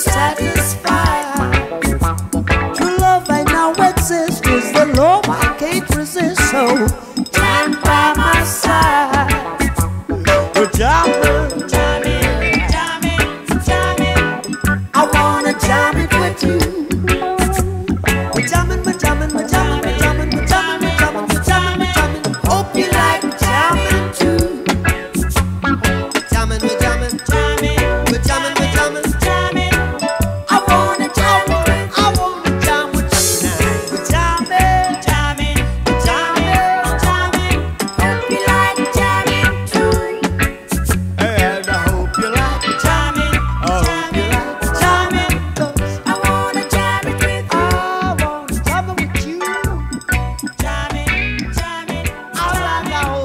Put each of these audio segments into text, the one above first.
satisfied. True love I can't resist, so.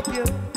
help you.